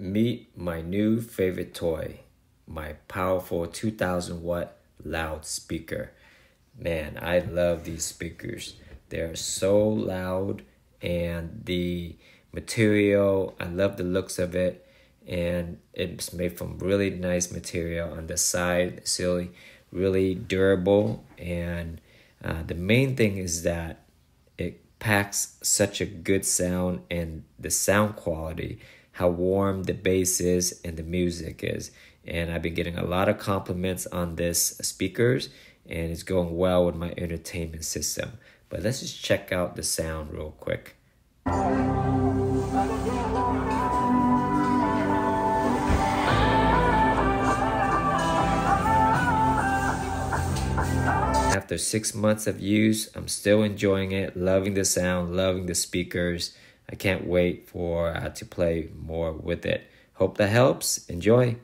Meet my new favorite toy, my powerful 2000 watt loudspeaker. Man, I love these speakers. They're so loud and the material, I love the looks of it and it's made from really nice material on the side, it's really, really durable and uh, the main thing is that it packs such a good sound and the sound quality how warm the bass is and the music is. And I've been getting a lot of compliments on this speakers and it's going well with my entertainment system. But let's just check out the sound real quick. After six months of use, I'm still enjoying it, loving the sound, loving the speakers. I can't wait for uh, to play more with it. Hope that helps. Enjoy.